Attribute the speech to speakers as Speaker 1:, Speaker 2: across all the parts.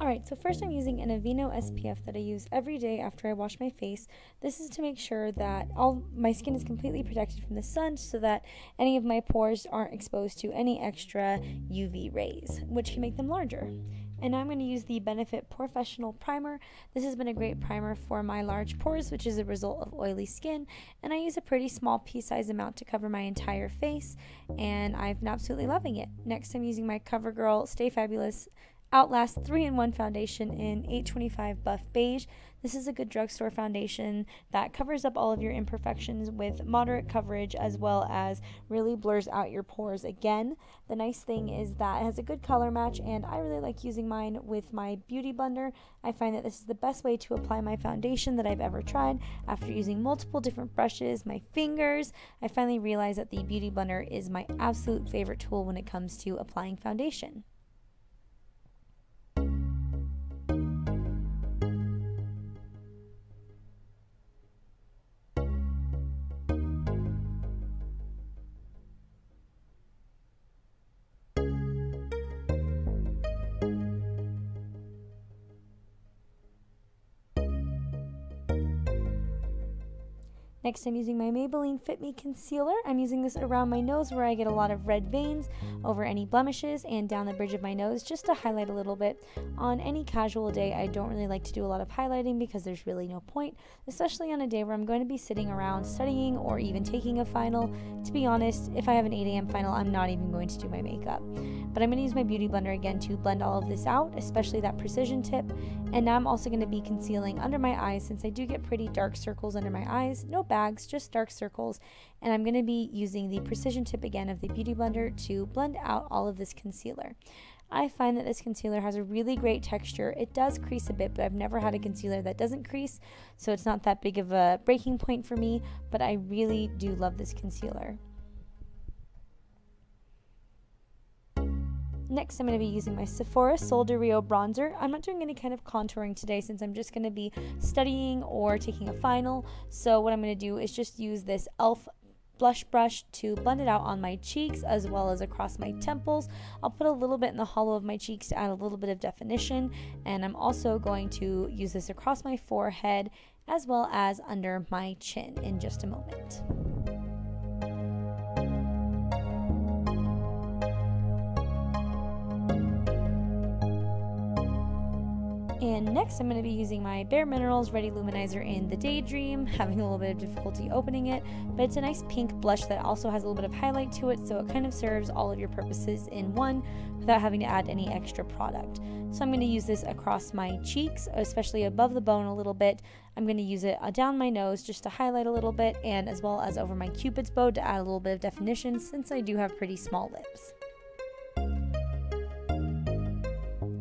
Speaker 1: Alright, so first I'm using an Aveeno SPF that I use every day after I wash my face. This is to make sure that all my skin is completely protected from the sun so that any of my pores aren't exposed to any extra UV rays, which can make them larger. And now I'm going to use the Benefit Professional Primer. This has been a great primer for my large pores, which is a result of oily skin. And I use a pretty small pea size amount to cover my entire face, and I've been absolutely loving it. Next, I'm using my CoverGirl Stay Fabulous Outlast 3 in 1 foundation in 825 Buff Beige. This is a good drugstore foundation that covers up all of your imperfections with moderate coverage as well as really blurs out your pores again. The nice thing is that it has a good color match, and I really like using mine with my Beauty Blender. I find that this is the best way to apply my foundation that I've ever tried. After using multiple different brushes, my fingers, I finally realized that the Beauty Blender is my absolute favorite tool when it comes to applying foundation. Next, I'm using my Maybelline Fit Me Concealer. I'm using this around my nose where I get a lot of red veins over any blemishes and down the bridge of my nose just to highlight a little bit. On any casual day, I don't really like to do a lot of highlighting because there's really no point, especially on a day where I'm going to be sitting around studying or even taking a final. To be honest, if I have an 8 a.m. final, I'm not even going to do my makeup. But I'm going to use my Beauty Blender again to blend all of this out, especially that precision tip. And now I'm also going to be concealing under my eyes since I do get pretty dark circles under my eyes. No bags, just dark circles. And I'm going to be using the precision tip again of the Beauty Blender to blend out all of this concealer. I find that this concealer has a really great texture. It does crease a bit, but I've never had a concealer that doesn't crease, so it's not that big of a breaking point for me, but I really do love this concealer. Next, I'm going to be using my Sephora Sol de Rio bronzer. I'm not doing any kind of contouring today since I'm just going to be studying or taking a final. So what I'm going to do is just use this e.l.f. blush brush to blend it out on my cheeks as well as across my temples. I'll put a little bit in the hollow of my cheeks to add a little bit of definition. And I'm also going to use this across my forehead as well as under my chin in just a moment. And next, I'm going to be using my Bare Minerals Ready Luminizer in the Daydream, having a little bit of difficulty opening it, but it's a nice pink blush that also has a little bit of highlight to it, so it kind of serves all of your purposes in one without having to add any extra product. So I'm going to use this across my cheeks, especially above the bone a little bit. I'm going to use it uh, down my nose just to highlight a little bit, and as well as over my cupid's bow to add a little bit of definition since I do have pretty small lips.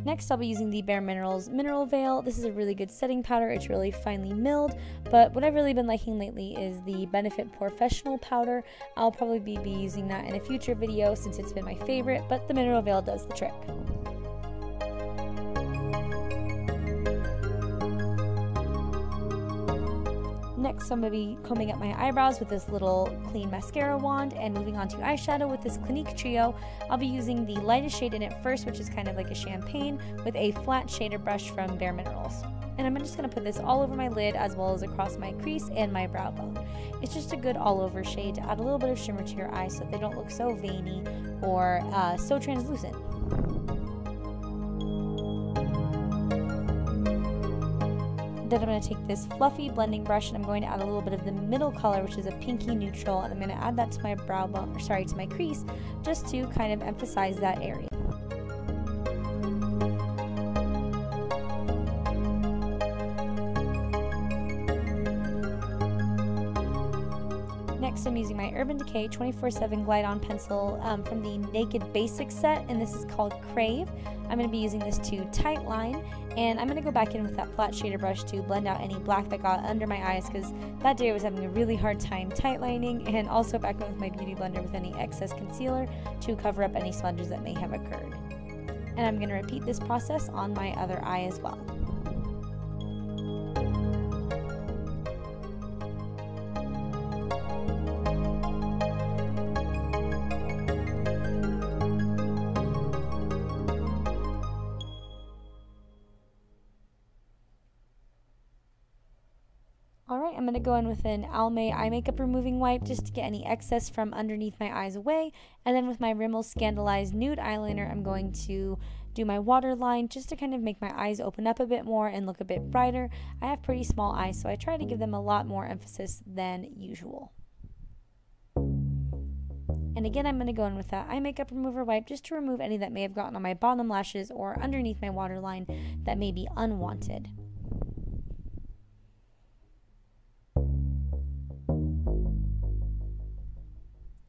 Speaker 1: Next, I'll be using the Bare Minerals Mineral Veil. This is a really good setting powder. It's really finely milled, but what I've really been liking lately is the Benefit Professional Powder. I'll probably be, using that in a future video since it's been my favorite, but the Mineral Veil does the trick. Next, I'm going to be combing up my eyebrows with this little clean mascara wand and moving on to eyeshadow with this Clinique Trio. I'll be using the lightest shade in it first, which is kind of like a champagne, with a flat shader brush from Bare Minerals. And I'm just going to put this all over my lid as well as across my crease and my brow bone. It's just a good all over shade to add a little bit of shimmer to your eyes so they don't look so veiny or uh, so translucent. Then I'm going to take this fluffy blending brush and I'm going to add a little bit of the middle color, which is a pinky neutral, and I'm going to add that to my brow bone, or sorry, to my crease, just to kind of emphasize that area. I'm using my Urban Decay 24-7 Glide On Pencil um, from the Naked Basics set, and this is called Crave. I'm going to be using this to tight line, and I'm going to go back in with that flat shader brush to blend out any black that got under my eyes, because that day I was having a really hard time tight lining, and also back in with my Beauty Blender with any excess concealer to cover up any smudges that may have occurred. And I'm going to repeat this process on my other eye as well. I'm going to go in with an Almay eye makeup removing wipe just to get any excess from underneath my eyes away. And then with my Rimmel Scandaleyes Nude Eyeliner, I'm going to do my waterline just to kind of make my eyes open up a bit more and look a bit brighter. I have pretty small eyes, so I try to give them a lot more emphasis than usual. And again, I'm going to go in with that eye makeup remover wipe just to remove any that may have gotten on my bottom lashes or underneath my waterline that may be unwanted.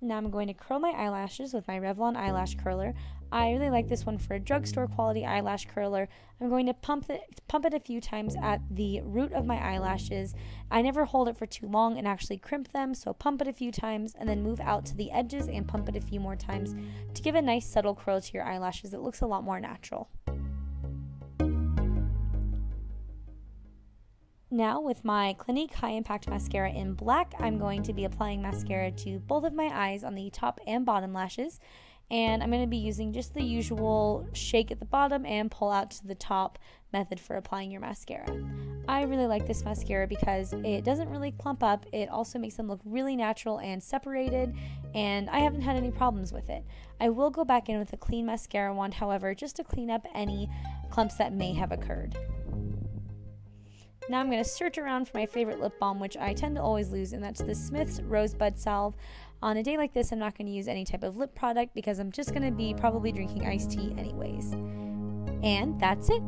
Speaker 1: Now I'm going to curl my eyelashes with my Revlon eyelash curler. I really like this one for a drugstore quality eyelash curler. I'm going to pump it pump it a few times at the root of my eyelashes. I never hold it for too long and actually crimp them, so pump it a few times and then move out to the edges and pump it a few more times to give a nice subtle curl to your eyelashes. It looks a lot more natural. Now with my Clinique High Impact Mascara in black, I'm going to be applying mascara to both of my eyes on the top and bottom lashes. And I'm going to be using just the usual shake at the bottom and pull out to the top method for applying your mascara. I really like this mascara because it doesn't really clump up. It also makes them look really natural and separated, and I haven't had any problems with it. I will go back in with a clean mascara wand, however, just to clean up any clumps that may have occurred. Now I'm going to search around for my favorite lip balm, which I tend to always lose, and that's the Smith's Rosebud Salve. On a day like this, I'm not going to use any type of lip product because I'm just going to be probably drinking iced tea anyways. And that's it.